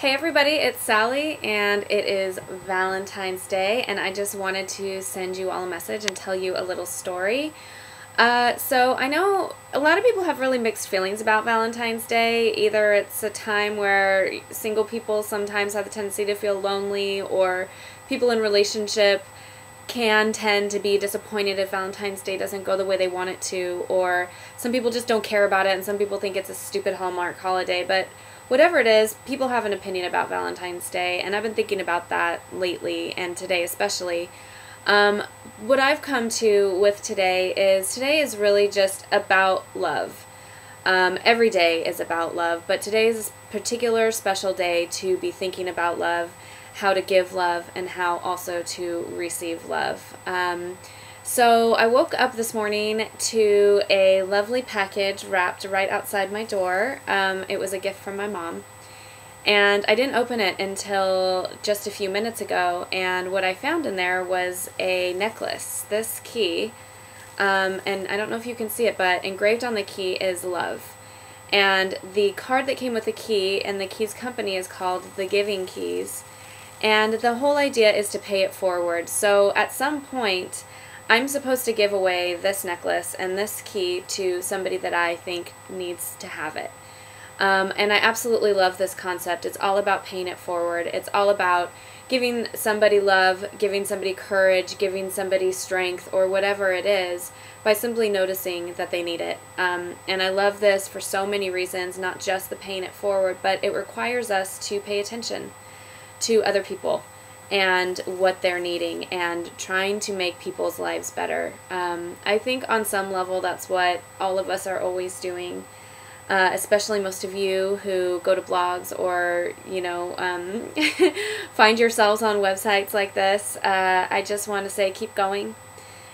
Hey everybody, it's Sally and it is Valentine's Day and I just wanted to send you all a message and tell you a little story. Uh, so I know a lot of people have really mixed feelings about Valentine's Day. Either it's a time where single people sometimes have the tendency to feel lonely or people in relationship can tend to be disappointed if Valentine's Day doesn't go the way they want it to or some people just don't care about it and some people think it's a stupid Hallmark holiday, but whatever it is, people have an opinion about Valentine's Day, and I've been thinking about that lately and today especially. Um, what I've come to with today is today is really just about love. Um, every day is about love, but today is a particular special day to be thinking about love, how to give love, and how also to receive love. Um, so I woke up this morning to a lovely package wrapped right outside my door. Um, it was a gift from my mom. And I didn't open it until just a few minutes ago. And what I found in there was a necklace. This key, um, and I don't know if you can see it, but engraved on the key is love. And the card that came with the key and the keys company is called the Giving Keys. And the whole idea is to pay it forward. So at some point, I'm supposed to give away this necklace and this key to somebody that I think needs to have it. Um, and I absolutely love this concept. It's all about paying it forward. It's all about giving somebody love, giving somebody courage, giving somebody strength, or whatever it is, by simply noticing that they need it. Um, and I love this for so many reasons, not just the paying it forward, but it requires us to pay attention to other people and what they're needing and trying to make people's lives better. Um, I think on some level that's what all of us are always doing, uh, especially most of you who go to blogs or, you know, um, find yourselves on websites like this. Uh, I just want to say keep going.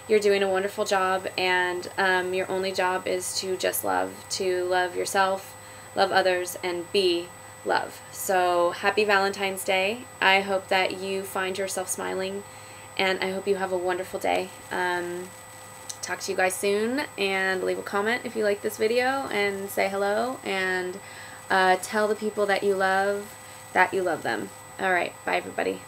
You're doing a wonderful job, and um, your only job is to just love, to love yourself, love others, and be love. So happy Valentine's Day. I hope that you find yourself smiling and I hope you have a wonderful day. Um, talk to you guys soon and leave a comment if you like this video and say hello and uh, tell the people that you love that you love them. Alright, bye everybody.